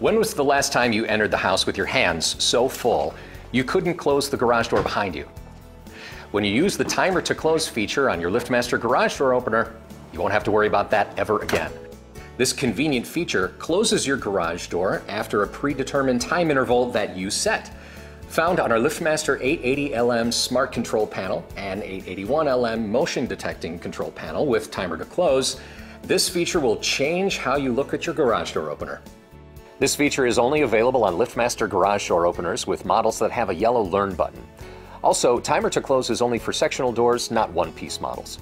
When was the last time you entered the house with your hands so full you couldn't close the garage door behind you? When you use the timer to close feature on your LiftMaster garage door opener, you won't have to worry about that ever again. This convenient feature closes your garage door after a predetermined time interval that you set. Found on our LiftMaster 880LM Smart Control Panel and 881LM Motion Detecting Control Panel with timer to close, this feature will change how you look at your garage door opener. This feature is only available on LiftMaster garage door openers with models that have a yellow Learn button. Also, timer to close is only for sectional doors, not one-piece models.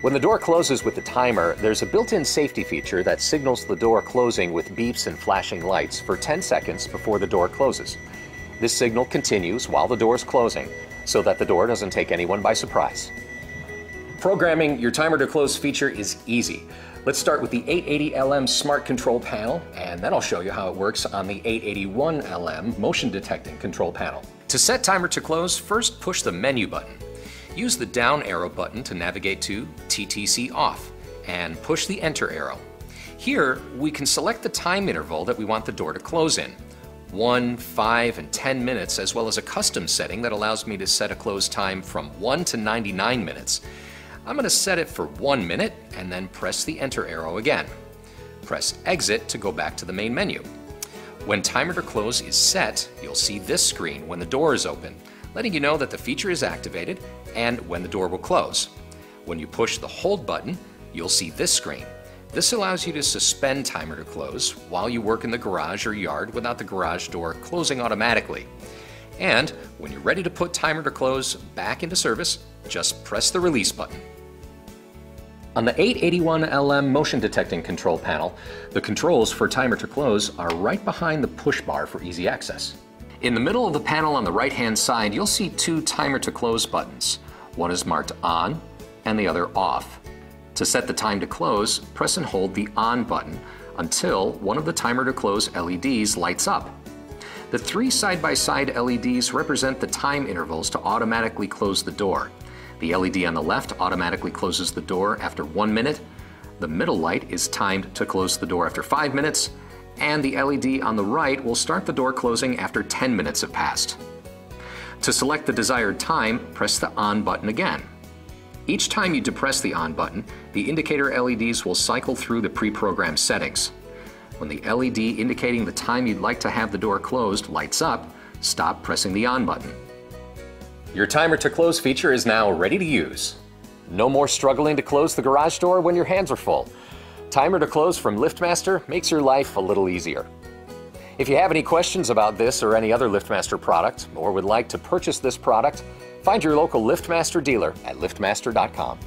When the door closes with the timer, there's a built-in safety feature that signals the door closing with beeps and flashing lights for 10 seconds before the door closes. This signal continues while the door is closing, so that the door doesn't take anyone by surprise. Programming your timer to close feature is easy. Let's start with the 880LM Smart Control Panel, and then I'll show you how it works on the 881LM Motion Detecting Control Panel. To set timer to close, first push the menu button. Use the down arrow button to navigate to TTC off, and push the enter arrow. Here, we can select the time interval that we want the door to close in. 1, 5, and 10 minutes, as well as a custom setting that allows me to set a close time from 1 to 99 minutes. I'm going to set it for 1 minute and then press the enter arrow again. Press exit to go back to the main menu. When timer to close is set, you'll see this screen when the door is open, letting you know that the feature is activated and when the door will close. When you push the hold button, you'll see this screen. This allows you to suspend timer to close while you work in the garage or yard without the garage door closing automatically. And when you're ready to put timer to close back into service, just press the release button. On the 881LM motion detecting control panel, the controls for timer to close are right behind the push bar for easy access. In the middle of the panel on the right hand side, you'll see two timer to close buttons. One is marked on and the other off. To set the time to close, press and hold the on button until one of the timer to close LEDs lights up. The three side-by-side -side LEDs represent the time intervals to automatically close the door. The LED on the left automatically closes the door after one minute. The middle light is timed to close the door after five minutes. And the LED on the right will start the door closing after 10 minutes have passed. To select the desired time, press the on button again. Each time you depress the on button, the indicator LEDs will cycle through the pre-programmed settings. When the LED indicating the time you'd like to have the door closed lights up, stop pressing the on button. Your timer to close feature is now ready to use. No more struggling to close the garage door when your hands are full. Timer to close from LiftMaster makes your life a little easier. If you have any questions about this or any other LiftMaster product, or would like to purchase this product, find your local LiftMaster dealer at liftmaster.com.